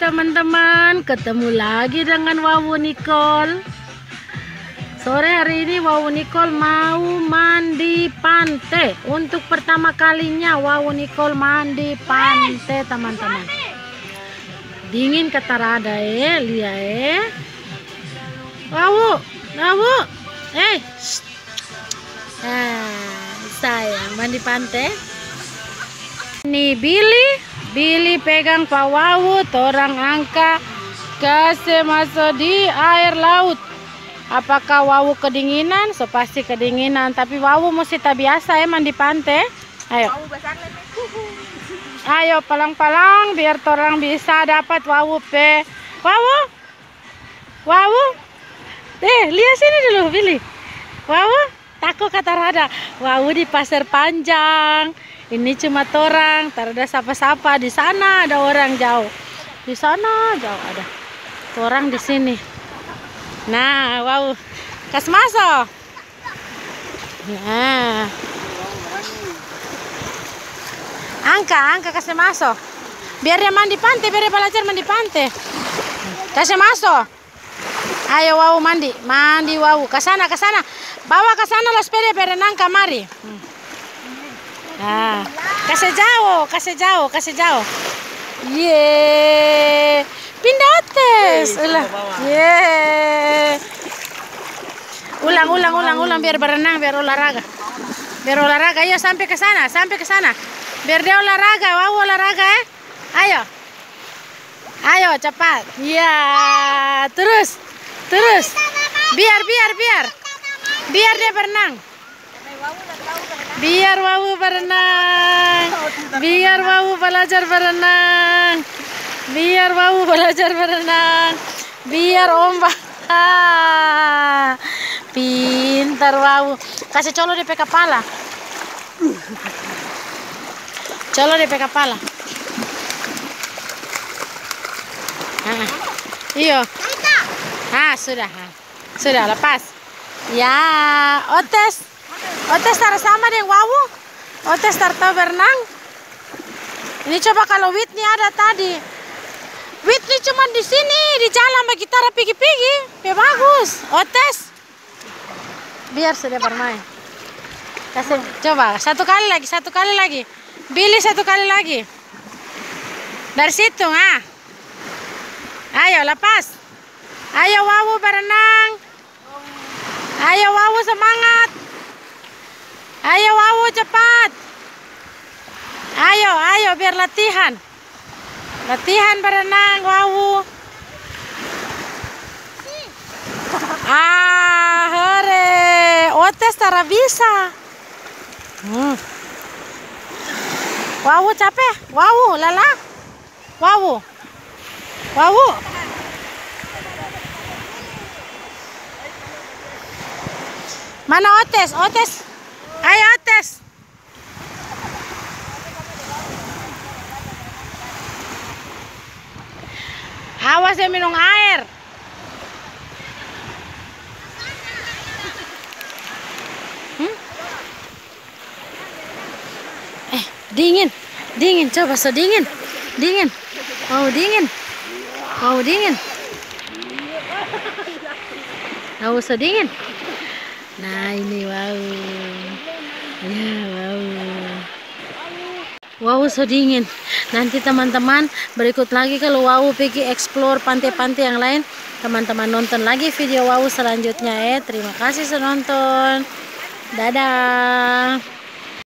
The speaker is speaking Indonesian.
teman-teman. Ketemu lagi dengan Wawu Nicole. Sore hari ini Wawu Nicole mau mandi pantai. Untuk pertama kalinya Wawu Nicole mandi pantai teman-teman. Dingin kata rada eh lihat eh Wawu Wawu. Eh sayang mandi pantai. Ini Billy Billy pegang Pak Wawu, orang angka kasih masuk di air laut. Apakah Wawu kedinginan? So pasti kedinginan. Tapi Wawu mesti tak biasa ya mandi pantai. Ayo. Ayo palang-palang biar orang bisa dapat Wawu pe. Wawu. Wawu. Eh, lihat sini dulu Billy. Wawu, takut kata Rada. Wawu di pasar panjang. Ini cuma torang. Tak ada sapa-sapa di sana ada orang jauh. Di sana jauh ada orang di sini. Nah wow kas masuk nah angka angka kasih masuk biar dia mandi pantai biar dia belajar mandi pantai. Kasih masuk ayo wow mandi mandi wow ke sana ke sana bawa ke sana lah sepeda berenang kamari hmm. Ah, kasih jauh, kasih jauh, kasih jauh. Ye, pindah atas. Ulang. Ye. Ulang, ulang, ulang, ulang biar berenang, biar olahraga. Biar olahraga. Ayo sampai ke sana, sampai ke sana. Biar dia olahraga, wow olahraga eh. Ayo. Ayo cepat. Ya, terus. Terus. Biar, biar, biar. Biar dia berenang. Biar Wawu berenang. Biar Wawu belajar berenang. Biar Wawu belajar berenang. Biar ombak. Pintar Wawu. Kasih colo di kepala. Colo di kepala. Iyo. Ah, sudah. Sudah lepas. Ya, otes. Otes tar sama dengan Wawu. Otes tar tahu berenang. Ini coba kalau Whitney ada tadi. Whitney cuma di sini di jalan bagi tara pigi-pigi. Ya bagus. Otes. Biar sudah bermain. Kasih coba satu kali lagi, satu kali lagi. Billy satu kali lagi. Dari situ, ah. Ayo lepas. Ayo Wawu berenang. Ayo Wawu semangat. Ayo Wawu cepat. Ayo, ayo biar latihan. Latihan berenang Wawu. Ah, hore. Otes tara bisa. Hmm. Wawu capek. Wawu, lala. Wawu. Wawu. Mana Otes? Otes. Ayo Otes. Awas ya minum air. Hmm? Eh, dingin. Dingin, coba so dingin. Dingin. Wow, dingin. Wow, dingin. Wow, so dingin. Nah, ini wow. Ya, wow. Wow, so dingin. Nanti teman-teman berikut lagi kalau wow pergi explore pantai-pantai yang lain, teman-teman nonton lagi video wow selanjutnya ya. Terima kasih sudah nonton. Dadah.